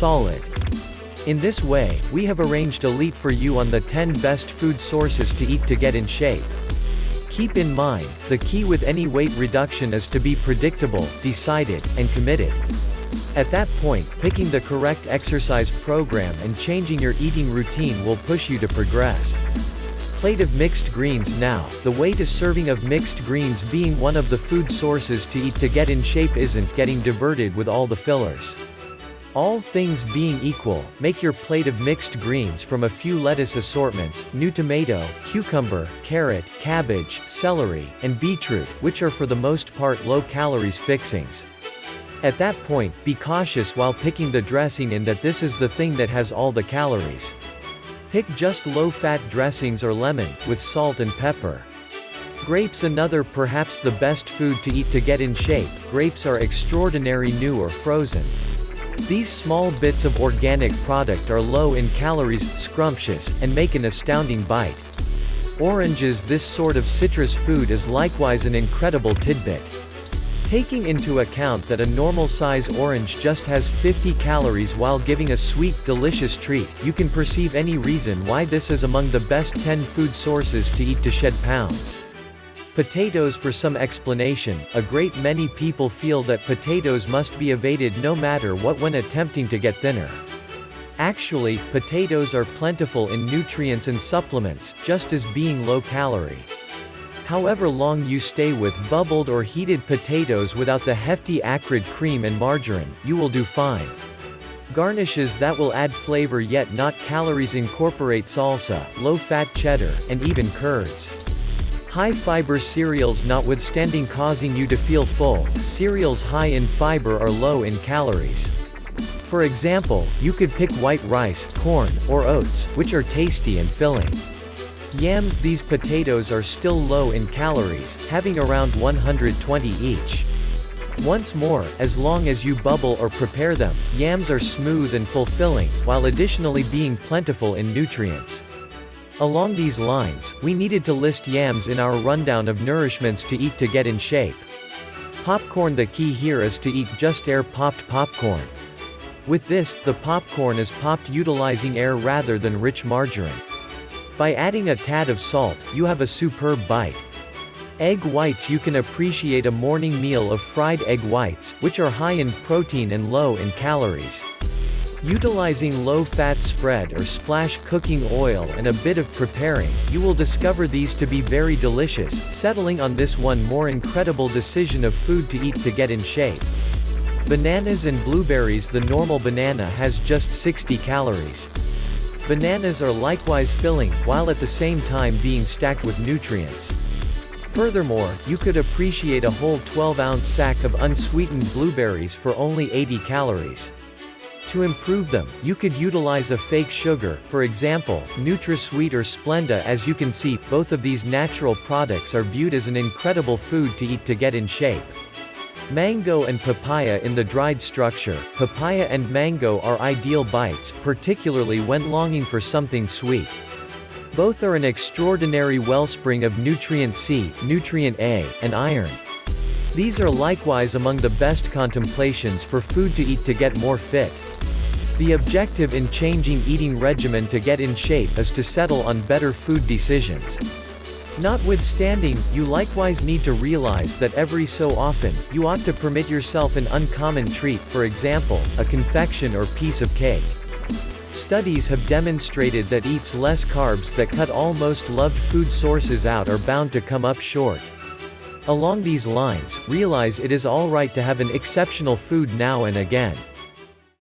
solid. In this way, we have arranged a leap for you on the 10 best food sources to eat to get in shape. Keep in mind, the key with any weight reduction is to be predictable, decided, and committed. At that point, picking the correct exercise program and changing your eating routine will push you to progress. Plate of mixed greens now, the way to serving of mixed greens being one of the food sources to eat to get in shape isn't getting diverted with all the fillers. All things being equal, make your plate of mixed greens from a few lettuce assortments, new tomato, cucumber, carrot, cabbage, celery, and beetroot, which are for the most part low calories fixings. At that point, be cautious while picking the dressing in that this is the thing that has all the calories. Pick just low-fat dressings or lemon, with salt and pepper. Grapes another perhaps the best food to eat to get in shape, grapes are extraordinary new or frozen. These small bits of organic product are low in calories, scrumptious, and make an astounding bite. Oranges This sort of citrus food is likewise an incredible tidbit. Taking into account that a normal size orange just has 50 calories while giving a sweet, delicious treat, you can perceive any reason why this is among the best 10 food sources to eat to shed pounds. Potatoes For some explanation, a great many people feel that potatoes must be evaded no matter what when attempting to get thinner. Actually, potatoes are plentiful in nutrients and supplements, just as being low-calorie. However long you stay with bubbled or heated potatoes without the hefty acrid cream and margarine, you will do fine. Garnishes that will add flavor yet not calories incorporate salsa, low-fat cheddar, and even curds. High-fiber cereals notwithstanding causing you to feel full, cereals high in fiber are low in calories. For example, you could pick white rice, corn, or oats, which are tasty and filling. Yams These potatoes are still low in calories, having around 120 each. Once more, as long as you bubble or prepare them, yams are smooth and fulfilling, while additionally being plentiful in nutrients. Along these lines, we needed to list yams in our rundown of nourishments to eat to get in shape. Popcorn The key here is to eat just air-popped popcorn. With this, the popcorn is popped utilizing air rather than rich margarine. By adding a tad of salt, you have a superb bite. Egg whites You can appreciate a morning meal of fried egg whites, which are high in protein and low in calories. Utilizing low-fat spread or splash cooking oil and a bit of preparing, you will discover these to be very delicious, settling on this one more incredible decision of food to eat to get in shape. Bananas and blueberries The normal banana has just 60 calories. Bananas are likewise filling, while at the same time being stacked with nutrients. Furthermore, you could appreciate a whole 12-ounce sack of unsweetened blueberries for only 80 calories. To improve them, you could utilize a fake sugar, for example, NutraSweet or Splenda as you can see, both of these natural products are viewed as an incredible food to eat to get in shape. Mango and papaya in the dried structure, papaya and mango are ideal bites, particularly when longing for something sweet. Both are an extraordinary wellspring of nutrient C, nutrient A, and iron. These are likewise among the best contemplations for food to eat to get more fit. The objective in changing eating regimen to get in shape is to settle on better food decisions. Notwithstanding, you likewise need to realize that every so often, you ought to permit yourself an uncommon treat, for example, a confection or piece of cake. Studies have demonstrated that eats less carbs that cut all most loved food sources out are bound to come up short. Along these lines, realize it is alright to have an exceptional food now and again.